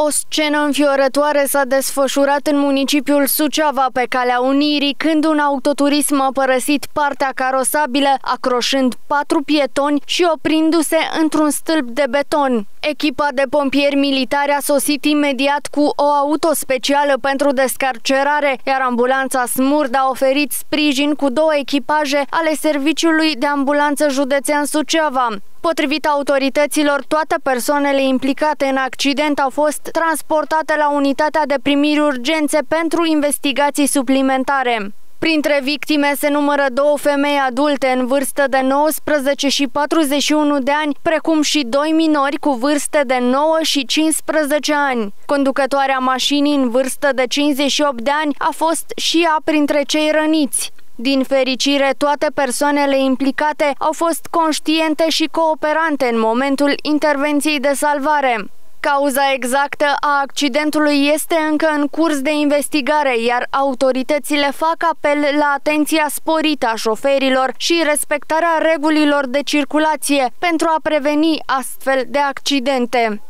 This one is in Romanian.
O scenă înfiorătoare s-a desfășurat în municipiul Suceava pe calea Unirii când un autoturism a părăsit partea carosabilă, acroșând patru pietoni și oprindu-se într-un stâlp de beton. Echipa de pompieri militari a sosit imediat cu o auto specială pentru descarcerare, iar ambulanța Smurd a oferit sprijin cu două echipaje ale Serviciului de Ambulanță Județean Suceava. Potrivit autorităților, toate persoanele implicate în accident au fost transportate la unitatea de primiri urgențe pentru investigații suplimentare. Printre victime se numără două femei adulte în vârstă de 19 și 41 de ani, precum și doi minori cu vârste de 9 și 15 ani. Conducătoarea mașinii în vârstă de 58 de ani a fost și ea printre cei răniți. Din fericire, toate persoanele implicate au fost conștiente și cooperante în momentul intervenției de salvare. Cauza exactă a accidentului este încă în curs de investigare, iar autoritățile fac apel la atenția sporită a șoferilor și respectarea regulilor de circulație pentru a preveni astfel de accidente.